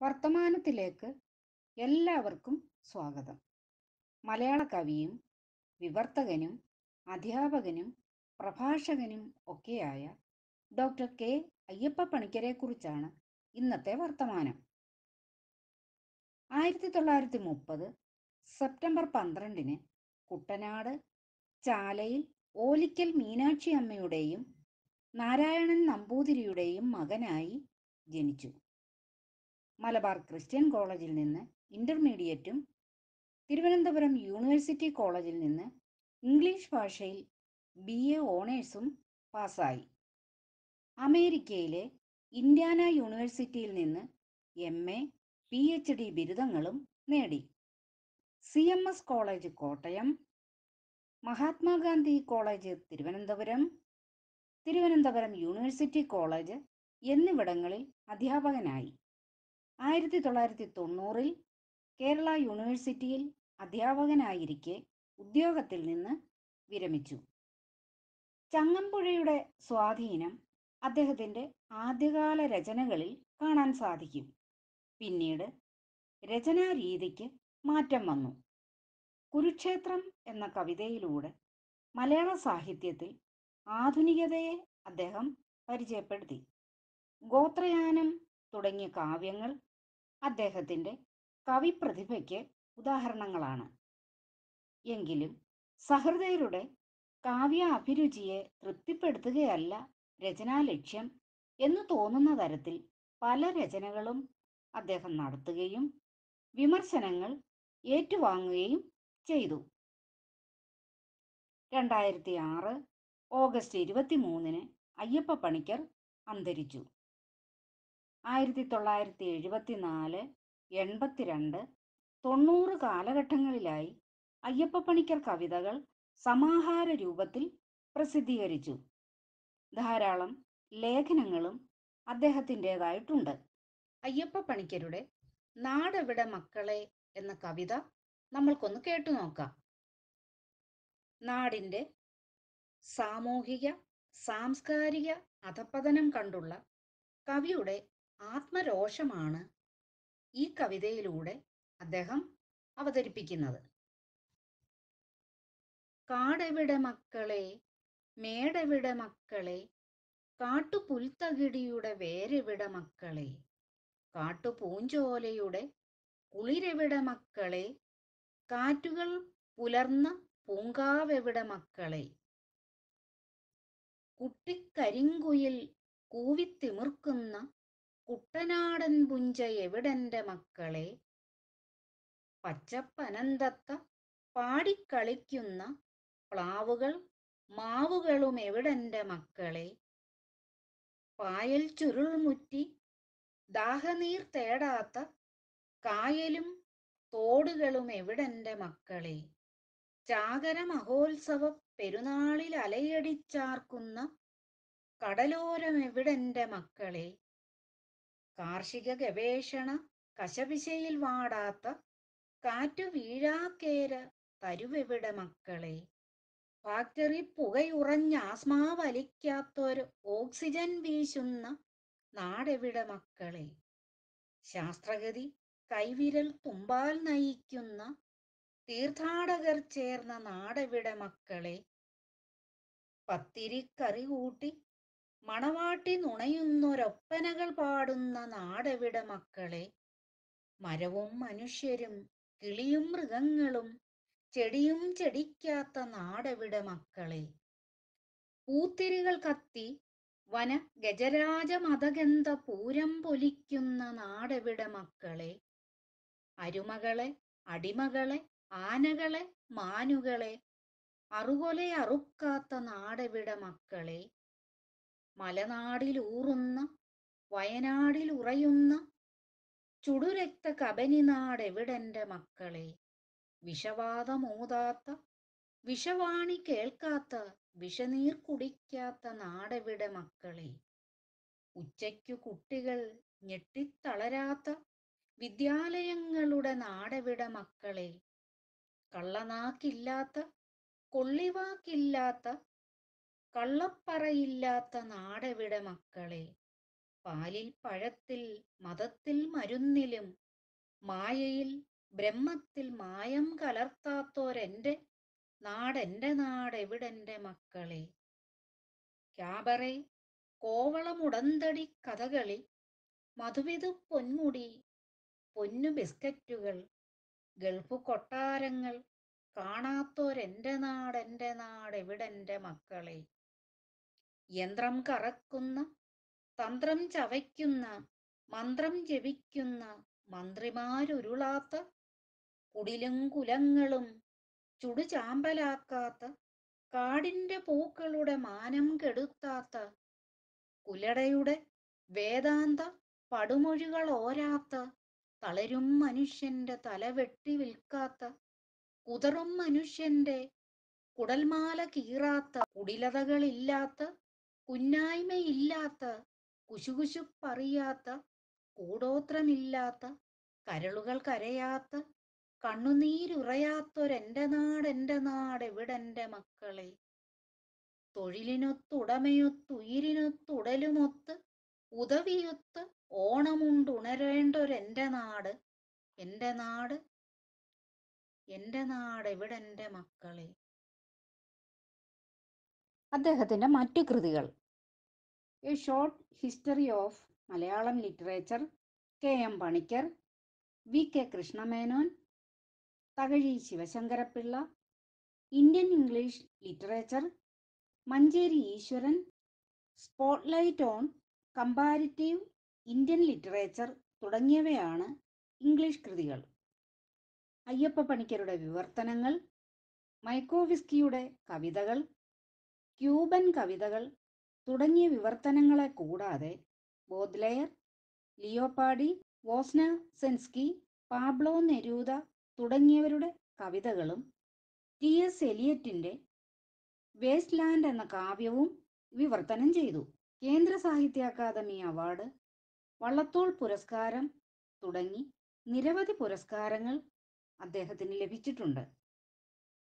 വർത്തമാനത്തിലേക്ക് എല്ലാവർക്കും സ്വാഗതം. മലയാള കവിയും വിവർത്തകനും അധ്യാപകനും പ്രഭാഷകനും ഒക്കെയായ ഡോക്ടർ കെ. അയ്യപ്പ പണിക്കരെക്കുറിച്ചാണ് ഇന്നത്തെ വർത്തമാനം. ആയിരത്തി തൊള്ളായിരത്തി മുപ്പത് സെപ്റ്റംബർ പന്ത്രണ്ടിന് കുട്ടനാട് ചാലയിൽ ഓലിക്കൽ മീനാക്ഷി അമ്മയുടെയും നാരായണൻ നമ്പൂതിരിയുടെയും മകനായി ജനിച്ചു. മലബാർ ക്രിസ്ത്യൻ കോളേജിൽ നിന്ന് ഇന്റർമീഡിയറ്റും തിരുവനന്തപുരം യൂണിവേഴ്സിറ്റി കോളേജിൽ നിന്ന് ഇംഗ്ലീഷ് ഭാഷയിൽ ബി എ ഓണേഴ്സും പാസ്സായി. അമേരിക്കയിലെ ഇന്ത്യാന യൂണിവേഴ്സിറ്റിയിൽ നിന്ന് M A P H D ബിരുദങ്ങളും നേടി. C M S college Kottayam Mahatma Gandhi college Thiruvananthapuram Thiruvananthapuram university college എന്നിവിടങ്ങളിൽ അധ്യാപകനായി. ആയിരത്തി തൊള്ളായിരത്തി തൊണ്ണൂറിൽ കേരള യൂണിവേഴ്സിറ്റിയിൽ അധ്യാപകനായിരിക്കെ ഉദ്യോഗത്തിൽ നിന്ന് വിരമിച്ചു. ചങ്ങമ്പുഴയുടെ സ്വാധീനം അദ്ദേഹത്തിന്റെ ആദ്യകാല രചനകളിൽ കാണാൻ സാധിക്കും. പിന്നീട് രചനാരീതിക്ക് മാറ്റം വന്നു. കുരുക്ഷേത്രം എന്ന കവിതയിലൂടെ മലയാള സാഹിത്യത്തിൽ ആധുനികതയെ അദ്ദേഹം പരിചയപ്പെടുത്തി. ഗോത്രയാനം തുടങ്ങിയ കാവ്യങ്ങൾ അദ്ദേഹത്തിന്റെ കവിപ്രതിഭയ്ക്ക് ഉദാഹരണങ്ങളാണ്. എങ്കിലും സഹൃദയരുടെ കാവ്യ അഭിരുചിയെ തൃപ്തിപ്പെടുത്തുകയല്ല രചനാലക്ഷ്യം എന്ന് തോന്നുന്ന തരത്തിൽ പല രചനകളും അദ്ദേഹം നടത്തുകയും വിമർശനങ്ങൾ ഏറ്റുവാങ്ങുകയും ചെയ്തു. രണ്ടായിരത്തി ആറ് ഓഗസ്റ്റ് ഇരുപത്തി മൂന്നിന് അയ്യപ്പ പണിക്കർ അന്തരിച്ചു. ആയിരത്തി തൊള്ളായിരത്തി എഴുപത്തി നാല് എൺപത്തിരണ്ട് തൊണ്ണൂറ് കാലഘട്ടങ്ങളിലായി അയ്യപ്പ പണിക്കർ കവിതകൾ സമാഹാര രൂപത്തിൽ പ്രസിദ്ധീകരിച്ചു. ധാരാളം ലേഖനങ്ങളും അദ്ദേഹത്തിന്റെതായിട്ടുണ്ട്. അയ്യപ്പ പണിക്കരുടെ നാടെവിടെ മക്കളെ എന്ന കവിത നമ്മൾക്കൊന്ന് കേട്ടു നോക്കാം. നാടിന്റെ സാമൂഹിക സാംസ്കാരിക അധപ്പതനം കണ്ടുള്ള കവിയുടെ ആത്മരോഷമാണ് ഈ കവിതയിലൂടെ അദ്ദേഹം അവതരിപ്പിക്കുന്നത്. കാടെവിടെ മക്കളെ മേടെവിടെ മക്കളെ കാട്ടുപുൽത്തകിടിയുടെ വേരെവിടെ മക്കളെ കാട്ടുപൂഞ്ചോലയുടെ കുളിരെവിടെ മക്കളെ കാറ്റുകൾ പുലർന്ന പൂങ്കാവെവിടെ മക്കളെ. കുട്ടിക്കരിങ്കുയിൽ കൂവിത്തിമിർക്കുന്ന കുട്ടനാടൻ പുഞ്ച എവിടെന്റെ മക്കളെ? പച്ചപ്പനന്തത്ത പാടിക്കളിക്കുന്ന പ്ലാവുകൾ മാവുകളും എവിടെന്റെ മക്കളെ? പായൽ ചുരുൾമുറ്റി ദാഹനീർ തേടാത്ത കായലും തോടുകളും എവിടെന്റെ മക്കളെ? ചാകര മഹോത്സവ പെരുന്നാളിൽ അലയടിച്ചാർക്കുന്ന കടലോരം എവിടെന്റെ മക്കളെ? കാർഷിക ഗവേഷണ കശപിശയിൽ വാടാത്ത കാറ്റു വീഴാക്കേര തരുവെവിടെ മക്കളെ? ഫാക്ടറി പുകയുറഞ്ഞ ആസ്മാ വലിക്കാത്തൊരു ഓക്സിജൻ വീശുന്ന നാടെവിടെ മക്കളെ? ശാസ്ത്രഗതി കൈവിരൽ തുമ്പാൽ നയിക്കുന്ന തീർത്ഥാടകർ ചേർന്ന നാടെവിടെ മക്കളെ? പത്തിരിക്കറി കൂട്ടി മണവാട്ടി നുണയുന്നൊരൊപ്പനകൾ പാടുന്ന നാടെവിടെ മക്കളെ? മരവും മനുഷ്യരും കിളിയും മൃഗങ്ങളും ചെടിയും ചെടിക്കാത്ത നാടെവിടെ മക്കളെ? പൂത്തിരികൾ കത്തി വന ഗജരാജ മതഗന്ധ പൂരം പൊലിക്കുന്ന നാടെവിടെ മക്കളെ? അരുമകളെ അടിമകളെ ആനകളെ മാനുകളെ അറുകൊലെ അറുക്കാത്ത നാടെവിടെ മക്കളെ? മലനാടിലൂറുന്ന വയനാടിൽ ഉറയുന്ന ചുടുരക്ത കബനി നാടെവിടെന്റെ മക്കളെ? വിഷവാദമൂതാത്ത വിഷവാണി കേൾക്കാത്ത വിഷനീർ കുടിക്കാത്ത നാടെവിടെ മക്കളെ? ഉച്ചയ്ക്കു കുട്ടികൾ ഞെട്ടിത്തളരാത്ത വിദ്യാലയങ്ങളുടെ നാടെവിടെ മക്കളെ? കള്ളനാക്കില്ലാത്ത കൊള്ളിവാക്കില്ലാത്ത കള്ളപ്പറയില്ലാത്ത നാടെവിടെ മക്കളെ? പാലിൽ പഴത്തിൽ മതത്തിൽ മരുന്നിലും മായയിൽ ബ്രഹ്മത്തിൽ മായം കലർത്താത്തോരെന്റെ നാടെന്റെ നാടെവിടെന്റെ മക്കളെ? ക്യാബറെ കോവളമുടന്തടി കഥകളി മധുവിതു പൊന്മുടി പൊന്നു ബിസ്ക്കറ്റുകൾ ഗൾഫ് കൊട്ടാരങ്ങൾ കാണാത്തോരെന്റെ നാടെന്റെ നാടെവിടെന്റെ മക്കളെ? യന്ത്രം കറക്കുന്ന തന്ത്രം ചവയ്ക്കുന്ന മന്ത്രം ജപിക്കുന്ന മന്ത്രിമാരുരുളാത്ത കുടിലും കുലങ്ങളും ചുടുചാമ്പലാക്കാത്ത കാടിന്റെ പൂക്കളുടെ മാനം കെടുത്താത്ത കുലടയുടെ വേദാന്ത പടുമൊഴികൾ ഓരാത്ത തളരും മനുഷ്യന്റെ തല വെട്ടി വിൽക്കാത്ത കുതറും മനുഷ്യന്റെ കുടൽമാല കീറാത്ത കുടിലതകളില്ലാത്ത കുന്നായ്മയില്ലാത്ത കുശുകുശുപ്പറിയാത്ത കൂടോത്രമില്ലാത്ത കരളുകൾ കരയാത്ത കണ്ണുനീരുറയാത്തൊരെന്റെ നാടെന്റെ നാടെവിടെന്റെ മക്കളെ? തൊഴിലിനൊത്തുടമയൊത്തുയിരിനൊത്തുടലുമൊത്ത് ഉദവിയൊത്ത് ഓണമുണ്ടുണരേണ്ടൊരെന്റെ നാട് എന്റെ നാട് എന്റെ നാടെവിടെന്റെ മക്കളെ? അദ്ദേഹത്തിന്റെ മറ്റു കൃതികൾ. A short history of Malayalam literature K M Panicker V K Krishna Menon Thakazhi Sivasankara Pillai Indian English literature Manjeri ഈശ്വരൻ spotlight on comparative Indian literature തുടങ്ങിയവയാണ് ഇംഗ്ലീഷ് കൃതികൾ. അയ്യപ്പ പണിക്കരുടെ വിവർത്തനങ്ങൾ മൈക്കോവിസ്കിയുടെ കവിതകൾ ക്യൂബൻ കവിതകൾ തുടങ്ങിയ വിവർത്തനങ്ങളെ കൂടാതെ ബോദ്ലെയർ ലിയോപാഡി വോസ്ന സെൻസ്കി പാബ്ലോ നെരൂദ തുടങ്ങിയവരുടെ കവിതകളും ടി. എസ്. എലിയറ്റിന്റെ വേസ്റ്റ് ലാൻഡ് എന്ന കാവ്യവും വിവർത്തനം ചെയ്തു. കേന്ദ്ര സാഹിത്യ അക്കാദമി അവാർഡ് വള്ളത്തോൾ പുരസ്കാരം തുടങ്ങി നിരവധി പുരസ്കാരങ്ങൾ അദ്ദേഹത്തിന് ലഭിച്ചിട്ടുണ്ട്.